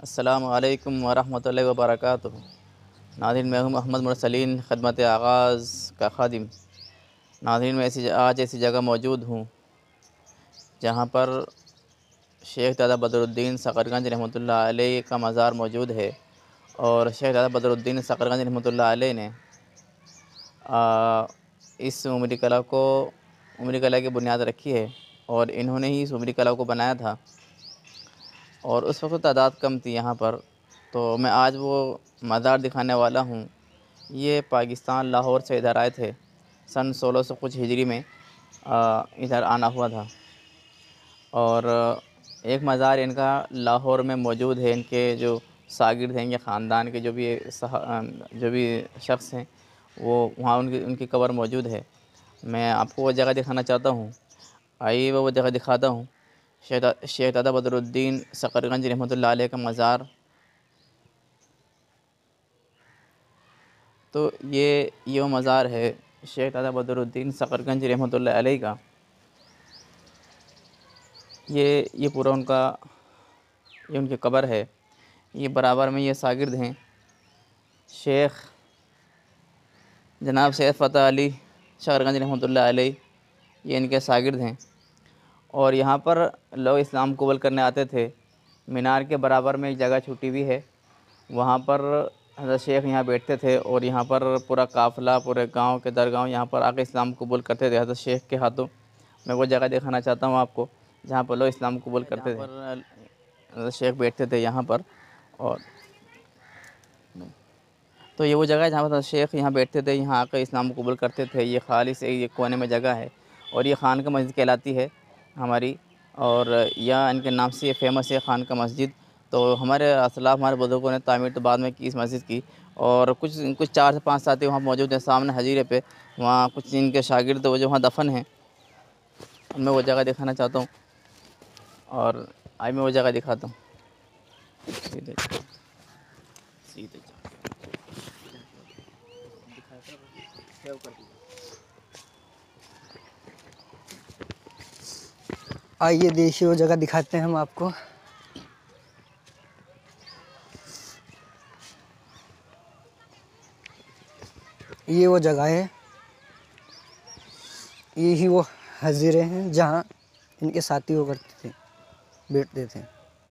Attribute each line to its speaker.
Speaker 1: अस्सलाम वरहमतुल्लाहि वबरकातुहू नादिन मैं हूँ मोहम्मद मुरसलीन खदमत आगाज़ का खादिम। नादिन में ऐसी आज ऐसी जगह मौजूद हूँ जहाँ पर शेख दादा बदरुद्दीन सकरगंज रहमतुल्लाह अलैह का मज़ार मौजूद है और शेख दादा बदरुद्दीन सकरगंज रहमतुल्लाह अलैह ने आ, इस उमरी कला को उमरी कला की बुनियाद रखी है और इन्होंने ही इस उमरी कला को बनाया था। और उस वक्त तादाद कम थी यहाँ पर। तो मैं आज वो मज़ार दिखाने वाला हूँ। ये पाकिस्तान, लाहौर से इधर आए थे। सन सोलह सौ कुछ हिजरी में इधर आना हुआ था। और एक मज़ार इनका लाहौर में मौजूद है। इनके जो सागिर्द हैं, इनके ख़ानदान के जो भी जो भी शख्स हैं, वो वहाँ उनकी उनकी कबर मौजूद है। मैं आपको वो जगह दिखाना चाहता हूँ। आइए वो जगह दिखाता हूँ। शेख दादा बदरुद्दीन सकरगंज रहमत का मज़ार। तो ये ये मज़ार है शेख दादा बदरुद्दीन सकरगंज रहमत लाई का। ये ये पूरा उनका, ये उनकी कबर है। ये बराबर में ये सागिर्द हैं। शेख जनाब सैद फ़तः अली शकरगंज रहमत ये इनके सागिर्द हैं। और यहाँ पर लोग इस्लाम कबूल करने आते थे। मीनार के बराबर में एक जगह छुट्टी हुई है। वहाँ पर हज़रत शेख यहाँ बैठते थे और यहाँ पर पूरा काफ़िला पूरे गाँव के दरगाह यहाँ पर आके इस्लाम कबूल करते थे हज़रत शेख के हाथों। मैं वो जगह दिखाना चाहता हूँ आपको जहाँ पर लोग इस्लाम कबूल करते थे। हज़रत शेख बैठते थे यहाँ पर और तो ये वो जगह है जहाँ पर शेख यहाँ बैठते थे यहाँ आकर इस्लाम कबूल करते थे। ये खालिश ये कोने में जगह है और ये खान का मस्जिद कहलाती है। हमारी। और यह इनके नाम से ये फ़ेमस है खान का मस्जिद। तो हमारे असलाफ, हमारे बुज़ुर्गों ने तामीर तो बाद में की इस मस्जिद की। और कुछ कुछ चार से पाँच साथी वहाँ मौजूद हैं सामने हजीरे पे। वहाँ कुछ इनके शागिर्द वो जो वहाँ दफन हैं मैं वो जगह दिखाना चाहता हूँ। और आज मैं वो जगह दिखाता हूँ। सीधे सीधे
Speaker 2: आइए देखिए वो जगह दिखाते हैं हम आपको। ये वो जगह है। ये ही वो हजीरे हैं जहाँ इनके साथी वो करते थे बैठते थे।